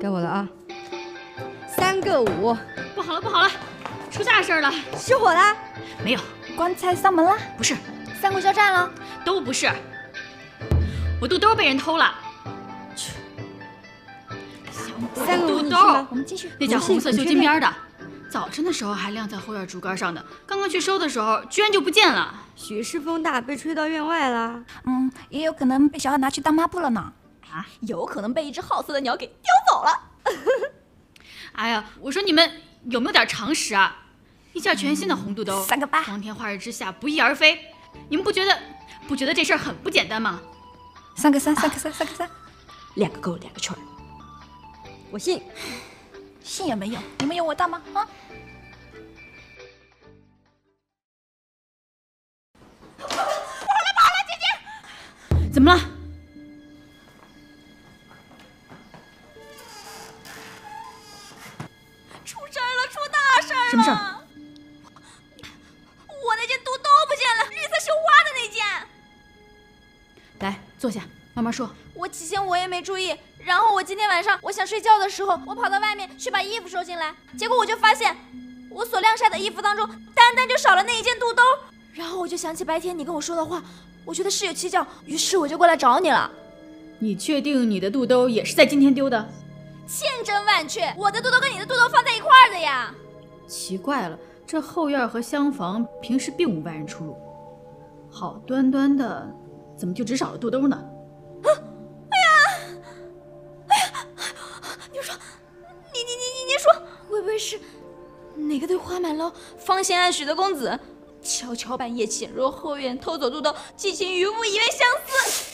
该我了啊！三个五，不好了不好了，出大事了！失火啦！没有，棺材丧门啦！不是，三国交战了！都不是，我肚兜被人偷了。三个五，肚兜，我们继续。那件红色绣金边的，早晨的时候还晾在后院竹竿上的，刚刚去收的时候居然就不见了。许是风大，被吹到院外了。嗯，也有可能被小孩拿去当抹布了呢。啊，有可能被一只好色的鸟给叼走了。哎呀，我说你们有没有点常识啊？一件全新的红肚兜，三个八，光天化日之下不翼而飞，你们不觉得不觉得这事儿很不简单吗？三个三，三个三，三个三，两个勾，两个圈儿。我信，信也没用，你们有我大吗？啊！跑了跑了，姐姐，怎么了？什么事儿？我那件肚兜不见了，绿色绣花的那件。来，坐下，慢慢说。我起先我也没注意，然后我今天晚上我想睡觉的时候，我跑到外面去把衣服收进来，结果我就发现我所晾晒的衣服当中，单单就少了那一件肚兜。然后我就想起白天你跟我说的话，我觉得事有蹊跷，于是我就过来找你了。你确定你的肚兜也是在今天丢的？千真万确，我的肚兜跟你的肚兜放在一块儿的呀。奇怪了，这后院和厢房平时并无外人出入，好端端的，怎么就只少了肚兜呢？啊！哎呀，哎呀，你说，你你你你你说，会不会是哪个对花满楼、芳心暗许的公子，悄悄半夜潜入后院偷走肚兜，寄情于物，以为相思？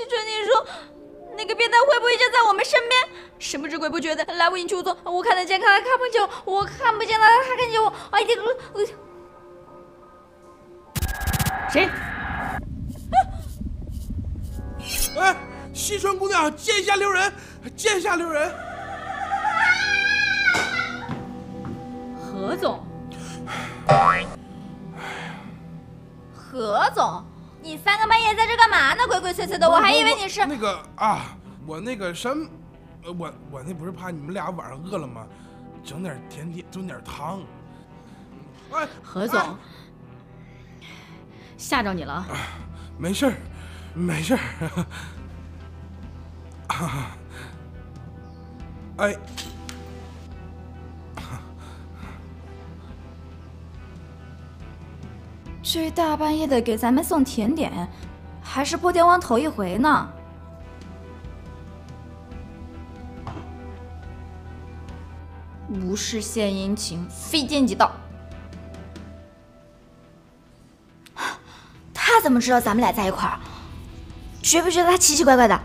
西春，你说那个变态会不会就在我们身边？神不知鬼不觉的来无影去无踪，我看得见，他看不见我，看不见他，他看见我。哎，这个，谁？哎，西川姑娘，剑下留人，剑下留人。何总，何总，你三更半夜在这干嘛呢？鬼鬼祟祟的，我还以为你是那个啊，我那个什么，我我那不是怕你们俩晚上饿了吗？整点甜点，炖点汤。哎，何总，吓着你了？没事儿，没事儿。啊，这大半夜的给咱们送甜点，还是破天荒头一回呢。无事献殷勤，非奸即盗。他怎么知道咱们俩在一块儿？觉不觉得他奇奇怪怪的？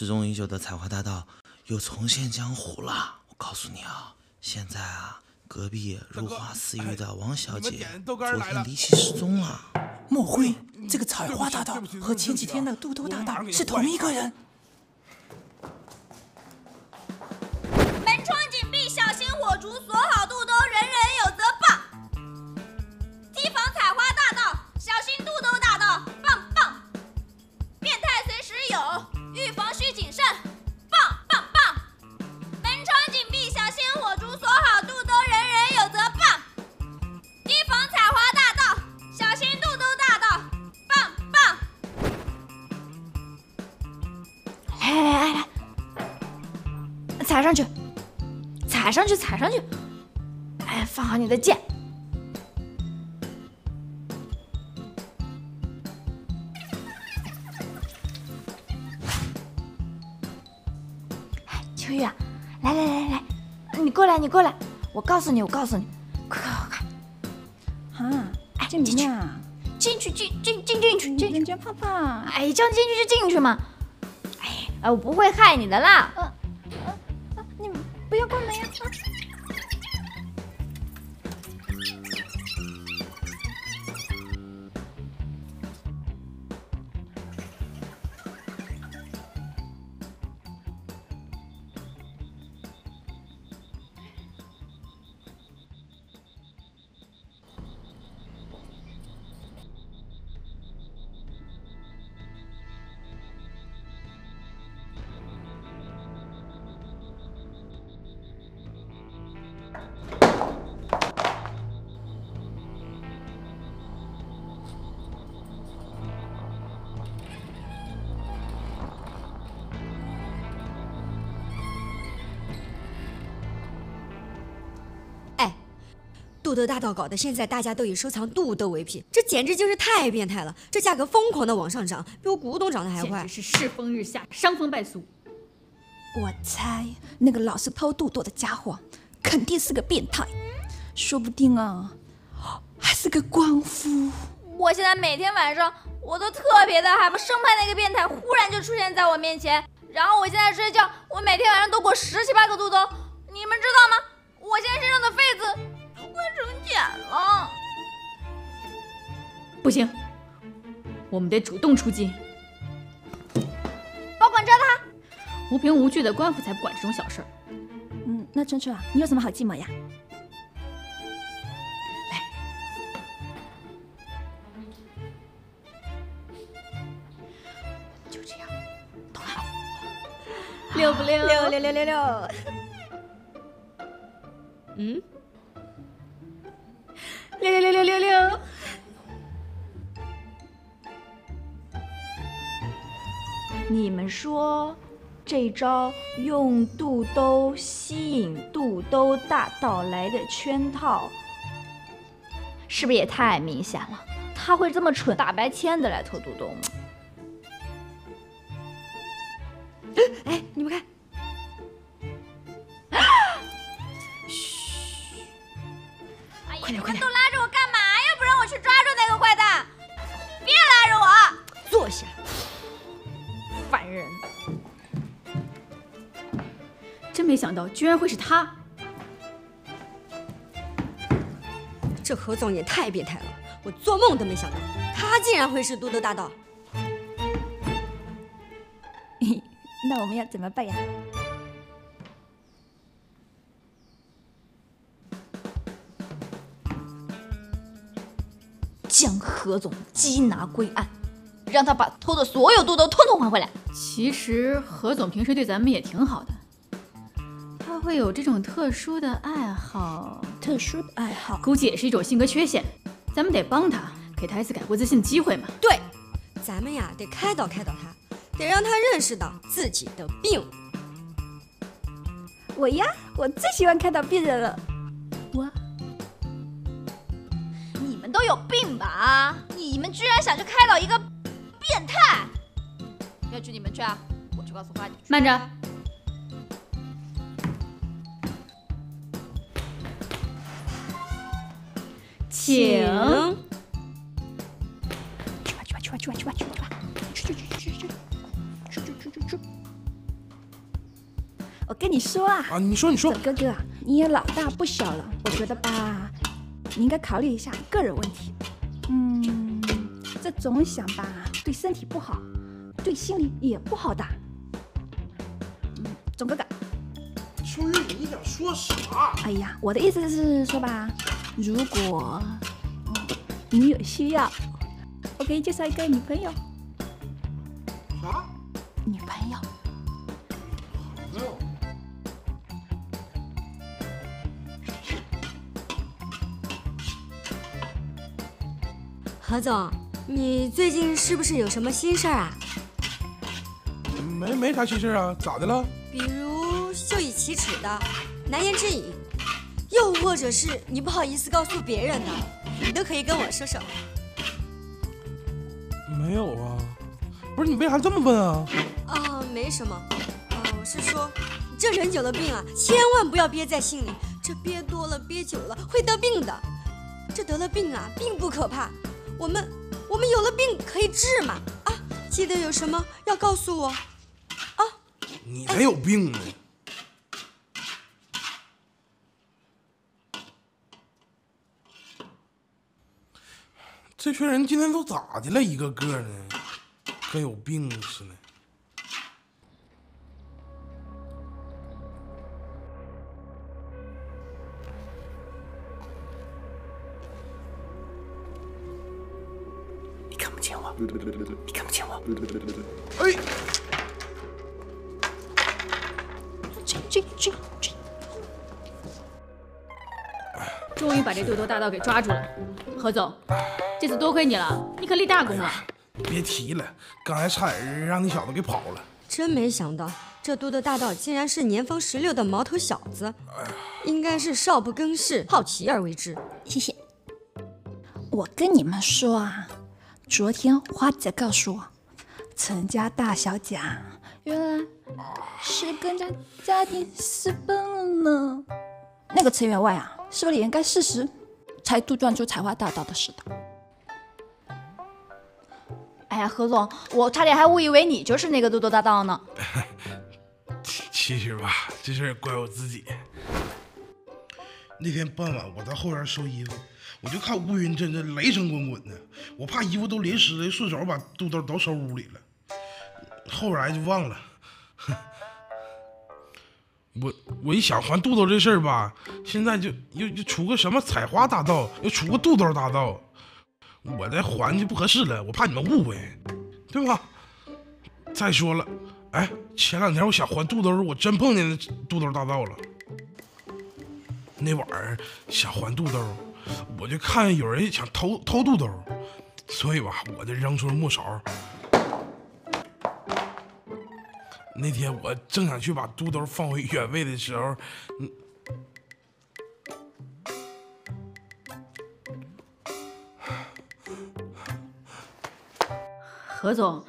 失踪已久的采花大盗又重现江湖了！我告诉你啊，现在啊，隔壁如花似玉的王小姐昨天离奇失踪了。莫非这个采花大盗和前几天的肚兜大盗是同一个人？踩上去。踩上去，踩上去！哎，放好你的剑。哎，秋月啊，来来来来来，你过来，你过来，我告诉你，我告诉你，快快快快！啊，哎，这进去，进去，进进进进去，进去！叫泡泡。哎，叫你进去就进去嘛。哎，哎，我不会害你的啦。要关门呀！啊肚兜大盗搞的现在大家都以收藏肚兜为癖，这简直就是太变态了！这价格疯狂的往上涨，比我古董涨得还快，是世风日下，伤风败俗。我猜那个老是偷肚兜的家伙，肯定是个变态，说不定啊，还是个光夫。我现在每天晚上我都特别的害怕，生怕那个变态忽然就出现在我面前。然后我现在睡觉，我每天晚上都裹十七八个肚兜，你们知道吗？我现在身上的痱子都快成茧了。不行，我们得主动出击。保管着他，无凭无据的官府才不管这种小事儿。嗯，那春春啊，你有什么好计谋呀？来，就这样。六不六？六六六六六。嗯？们说，这招用肚兜吸引肚兜大盗来的圈套，是不是也太明显了？他会这么蠢，大白天的来偷肚兜吗？哎，你们看，嘘！快点快点！都拉着我干嘛呀？不让我去抓住那个坏蛋！别拉着我！坐下。烦人！真没想到，居然会是他。这何总也太变态了，我做梦都没想到，他竟然会是肚兜大盗。那我们要怎么办呀？将何总缉拿归案，让他把偷的所有肚兜通通还回来。其实何总平时对咱们也挺好的，他会有这种特殊的爱好，特殊的爱好估计也是一种性格缺陷，咱们得帮他，给他一次改过自新的机会嘛。对，咱们呀得开导开导他。得让他认识到自己的病。我呀，我最喜欢开导病人了。我，你们都有病吧？你们居然想去开导一个变态？要去你们去啊！我去告诉花姐。慢着，请。去吧去吧去吧去吧去吧去吧去去去去去去去去去。我跟你说啊，啊，你说你说，哥哥，你也老大不小了，我觉得吧，你应该考虑一下个人问题。嗯，这总想吧，对身体不好，对心理也不好的。嗯，总哥哥，秋玉，你想说啥？哎呀，我的意思是说吧，如果你有需要，我可以介绍一个女朋友。啥？女朋友？没有。何总，你最近是不是有什么心事儿啊？没没啥心事啊，咋的了？比如羞以启齿的、难言之隐，又或者是你不好意思告诉别人的，你都可以跟我说说。没有啊，不是你为啥这么问啊？啊，没什么，啊，我是说，这人有了病啊，千万不要憋在心里，这憋多了、憋久了会得病的。这得了病啊，并不可怕。我们我们有了病可以治嘛？啊，记得有什么要告诉我，啊！你才有病呢！这群人今天都咋的了？一个个的，跟有病似的。你看不见我。哎，追追追追！终于把这肚兜大盗给抓住了，何总，这次多亏你了，你可立大功了。别提了，刚才差点让你小子给跑了。真没想到，这多多大盗竟然是年方十六的毛头小子，应该是少不更事，好奇而为之。谢谢。我跟你们说啊，昨天花姐告诉我，陈家大小姐原来是跟家家庭私奔了呢。那个陈员外啊，是为了掩盖事实，才杜撰出采花大盗的事的。哎呀，何总，我差点还误以为你就是那个多多大盗呢。其实吧，这事儿怪我自己。那天傍晚，我在后院收衣服，我就看乌云阵阵，雷声滚滚的，我怕衣服都淋湿了，顺手把肚兜都收屋里了。后来就忘了。我我一想还肚兜这事儿吧，现在就又又出个什么采花大盗，又出个肚兜大盗。我再还就不合适了，我怕你们误会，对吧？再说了，哎，前两天我想还肚兜，我真碰见肚兜大盗了。那晚儿想还肚兜，我就看见有人想偷偷肚兜，所以吧，我就扔出了木勺。那天我正想去把肚兜放回原位的时候，嗯。何总，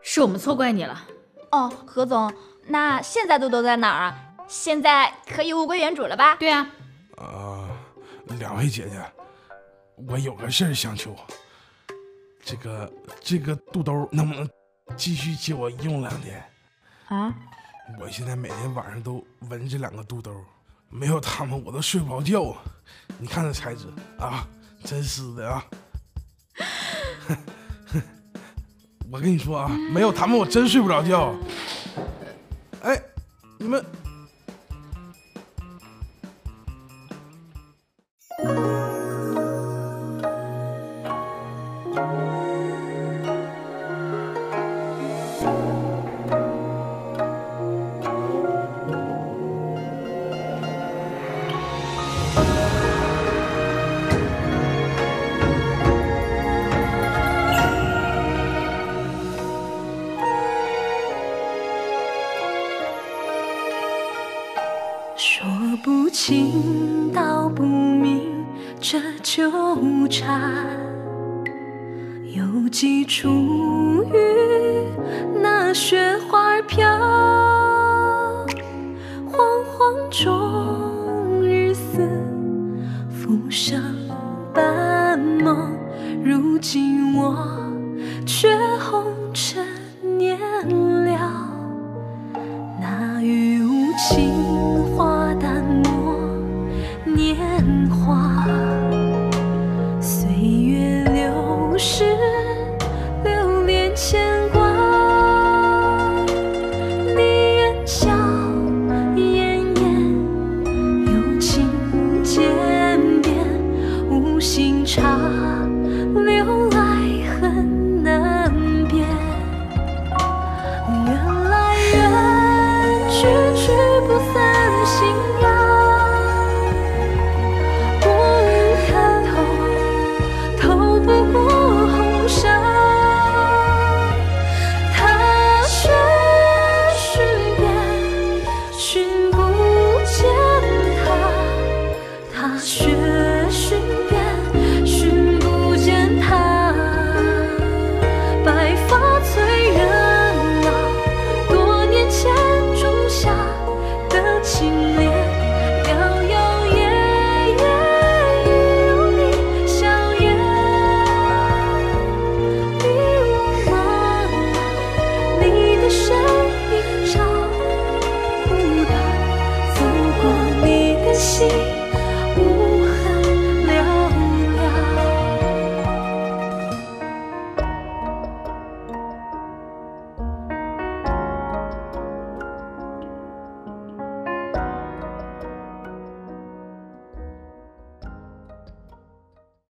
是我们错怪你了。哦，何总，那现在肚兜在哪儿啊？现在可以物归原主了吧？对啊。啊，两位姐姐，我有个事儿想求，这个这个肚兜能不能继续借我用两天？啊？我现在每天晚上都闻这两个肚兜，没有他们我都睡不着觉。你看这材质啊，真丝的啊。我跟你说啊，没有他们我真睡不着觉。哎，你们。缠，有几处雨那雪花飘，惶惶中日思，浮生半梦，如今我